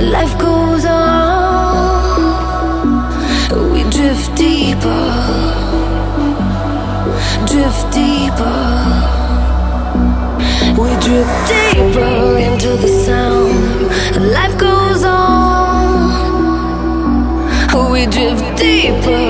life goes on. We drift deeper, drift deeper. We drift deeper into the sound. Life goes on. We drift deeper.